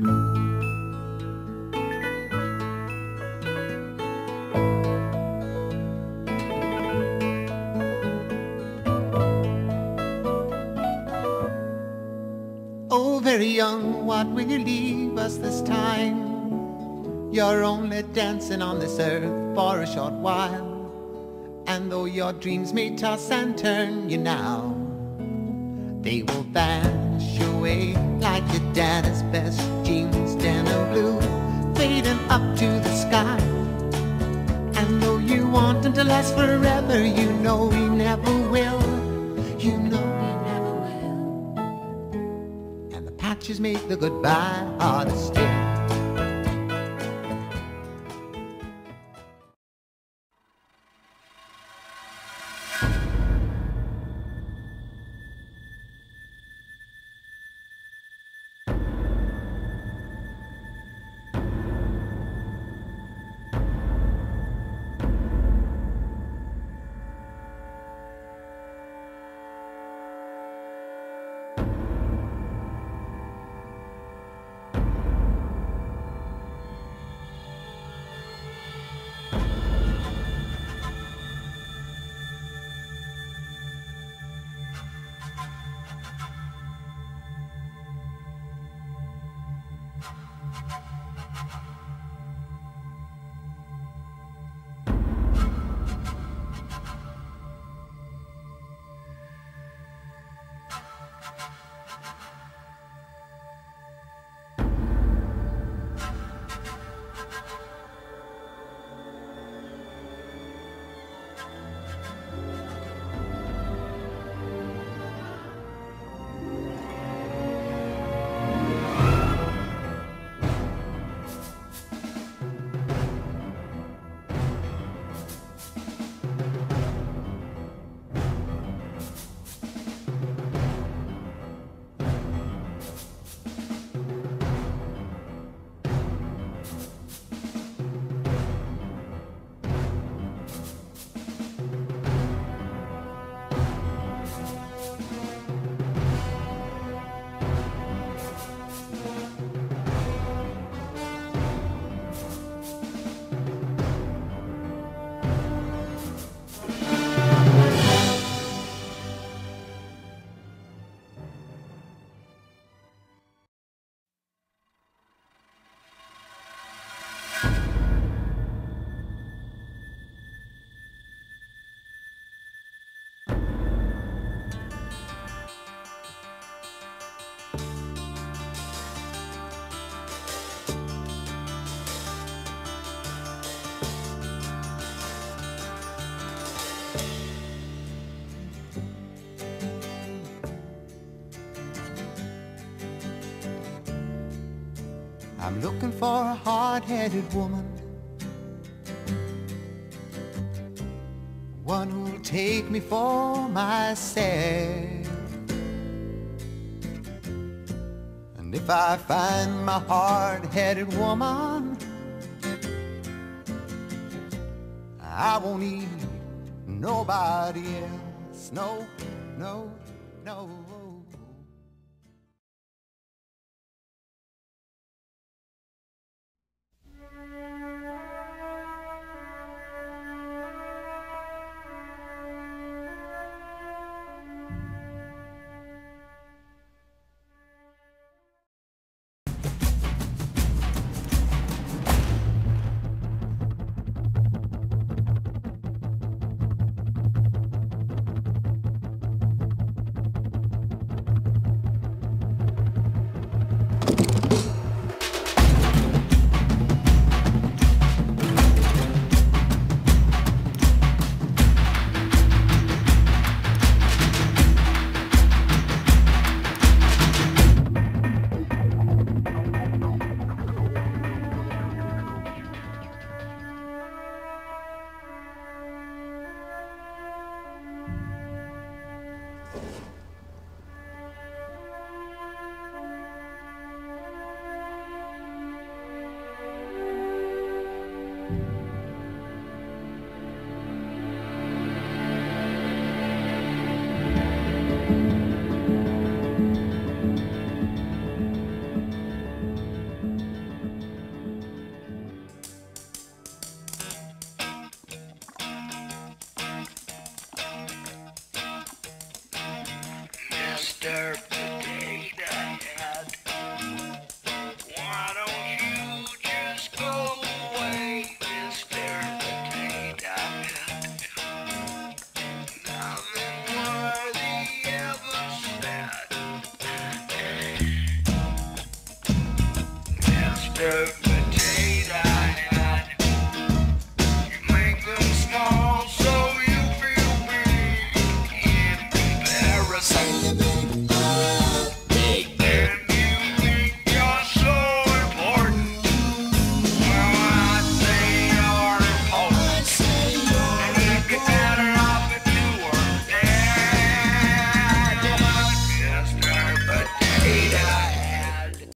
Oh, very young, what will you leave us this time? You're only dancing on this earth for a short while. And though your dreams may toss and turn you now, they will vanish away like your daddy's best jeans, denim blue, fading up to the sky. And though you want them to last forever, you know he never will. You know he never will. And the patches make the goodbye harder I'm looking for a hard-headed woman. One who'll take me for myself. And if I find my hard-headed woman I won't need nobody else. No, no, no Yes.